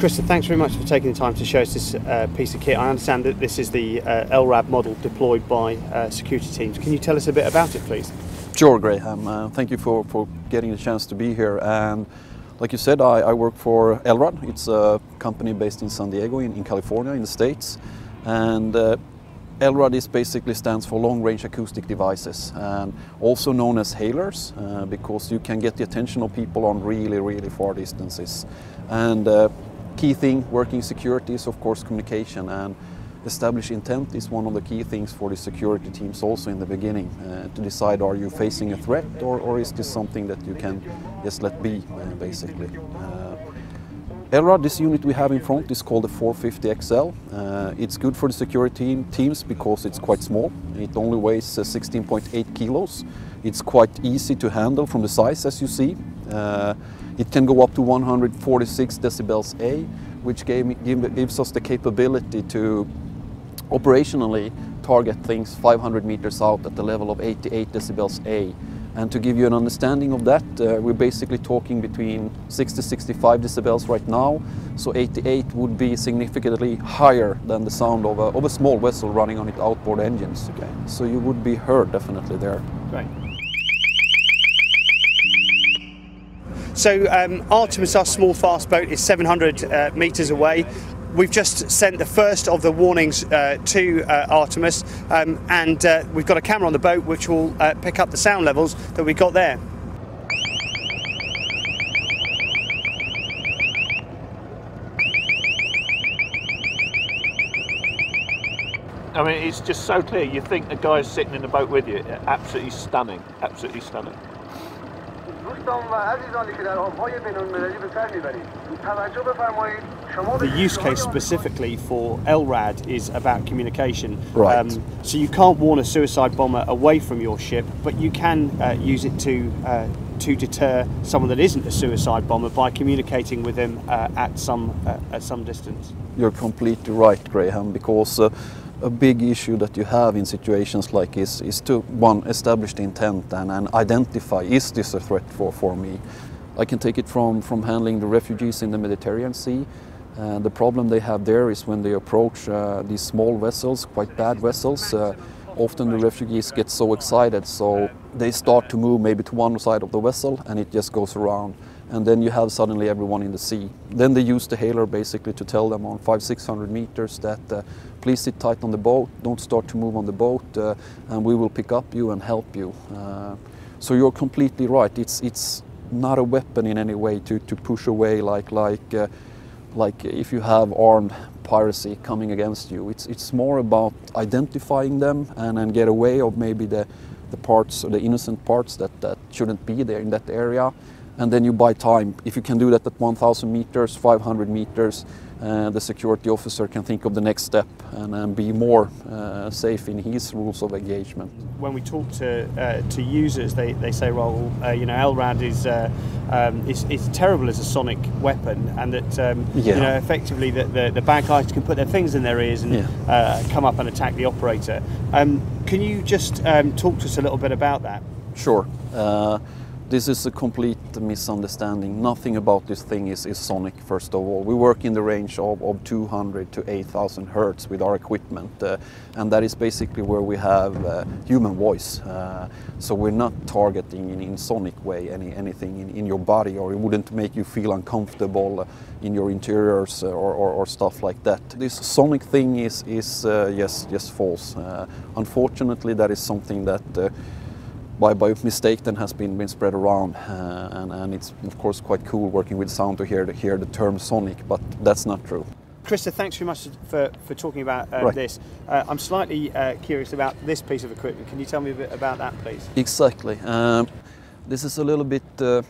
Krista, thanks very much for taking the time to show us this uh, piece of kit. I understand that this is the uh, LRAD model deployed by uh, security teams. Can you tell us a bit about it, please? Sure, Graeme. Uh, thank you for, for getting the chance to be here. And like you said, I, I work for LRAD. It's a company based in San Diego, in, in California, in the States. And uh, LRAD is basically stands for Long Range Acoustic Devices, and also known as hailers, uh, because you can get the attention of people on really, really far distances. And uh, key thing working security is of course communication and establish intent is one of the key things for the security teams also in the beginning uh, to decide are you facing a threat or, or is this something that you can just let be uh, basically. Uh, LRAD, this unit we have in front is called the 450XL. Uh, it's good for the security team, teams because it's quite small. It only weighs uh, 16.8 kilos. It's quite easy to handle from the size as you see. Uh, it can go up to 146 decibels A, which gave, give, gives us the capability to operationally target things 500 meters out at the level of 88 decibels A. And to give you an understanding of that, uh, we're basically talking between 60 to 65 decibels right now. So 88 would be significantly higher than the sound of a, of a small vessel running on its outboard engines. Okay. So you would be heard definitely there. Great. So um, Artemis, our small fast boat, is 700 uh, metres away. We've just sent the first of the warnings uh, to uh, Artemis, um, and uh, we've got a camera on the boat which will uh, pick up the sound levels that we got there. I mean, it's just so clear. You think the guy's sitting in the boat with you. Absolutely stunning. Absolutely stunning. The use case specifically for LRAD is about communication. Right. so you can't warn a suicide bomber away from your ship, but you can uh, use it to uh, to deter someone that isn't a suicide bomber by communicating with them uh, at some uh, at some distance. You're completely right, Graeme, because uh, a big issue that you have in situations like this is to one establish the intent and, and identify is this a threat for, for me I can take it from, from handling the refugees in the Mediterranean Sea. Uh, the problem they have there is when they approach uh, these small vessels, quite bad vessels, uh, often the refugees get so excited so they start to move maybe to one side of the vessel and it just goes around and then you have suddenly everyone in the sea. Then they use the hailer basically to tell them on five, six hundred meters that uh, please sit tight on the boat, don't start to move on the boat uh, and we will pick up you and help you. Uh, so you're completely right, it's, it's not a weapon in any way to, to push away like like uh, like if you have armed piracy coming against you. It's it's more about identifying them and then get away of maybe the the parts or the innocent parts that, that shouldn't be there in that area and then you buy time. If you can do that at 1000 meters, 500 meters, uh, the security officer can think of the next step and, and be more uh, safe in his rules of engagement. When we talk to uh, to users, they, they say, well, uh, you know, LRAD is, uh, um, is, is terrible as a sonic weapon, and that um, yeah. you know effectively that the, the bad guys can put their things in their ears and Yeah. uh, come up and attack the operator. Um, can you just um, talk to us a little bit about that? Sure. This is a complete misunderstanding. Nothing about this thing is, is sonic, first of all. We work in the range of, of 200 to 8000 hertz with our equipment, uh, and that is basically where we have uh, human voice. Uh, so we're not targeting in, in sonic way any, anything in, in your body, or it wouldn't make you feel uncomfortable in your interiors uh, or, or, or stuff like that. This sonic thing is, is uh, yes, yes, false. Uh, unfortunately, that is something that by, by mistake then has been, been spread around uh, and, and it's of course quite cool working with sound to hear the, hear the term sonic but that's not true. Krista, thanks very much for, for talking about uh, Right. this. Uh, I'm slightly uh, curious about this piece of equipment. Can you tell me a bit about that, please? Exactly. Um, this is a little bit uh,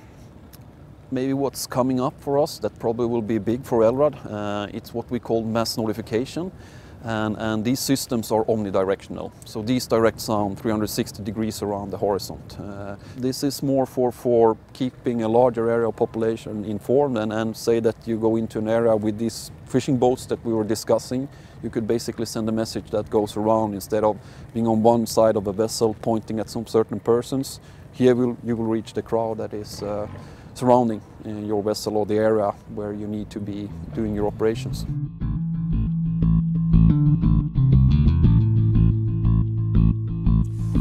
maybe what's coming up for us that probably will be big for LRAD. Uh, it's what we call mass notification. And, and these systems are omnidirectional. So these direct sound 360 degrees around the horizon. Uh, this is more for, for keeping a larger area of population informed and, and say that you go into an area with these fishing boats that we were discussing, you could basically send a message that goes around instead of being on one side of a vessel pointing at some certain persons. Here will, you will reach the crowd that is uh, surrounding uh, your vessel or the area where you need to be doing your operations.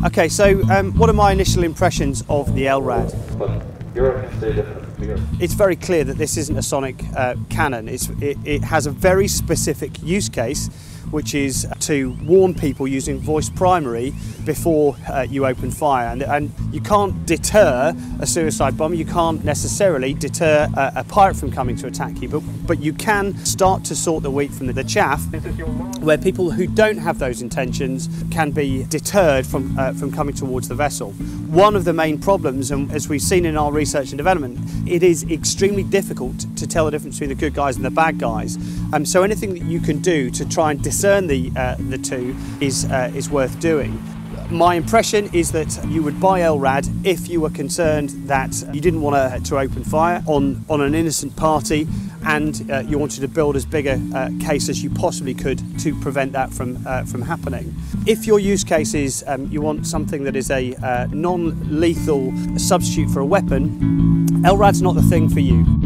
Okay, so um, what are my initial impressions of the LRAD? It's very clear that this isn't a sonic uh, cannon. It's, it, it has a very specific use case which is to warn people using voice primary before uh, you open fire. And, and, you can't deter a suicide bomber, you can't necessarily deter a, a, pirate from coming to attack you, but, but you can start to sort the wheat from the, the chaff, where people who don't have those intentions can be deterred from, uh, from coming towards the vessel. One of the main problems, and as we've seen in our research and development, it is extremely difficult to tell the difference between the good guys and the bad guys. Um, so anything that you can do to try and discern the, uh, the two is, uh, is worth doing. My impression is that you would buy LRAD if you were concerned that you didn't want to, to open fire on, on an innocent party and uh, you wanted to build as big a uh, case as you possibly could to prevent that from, uh, from happening. If your use case is um, you want something that is a uh, non lethal substitute for a weapon, LRAD's not the thing for you.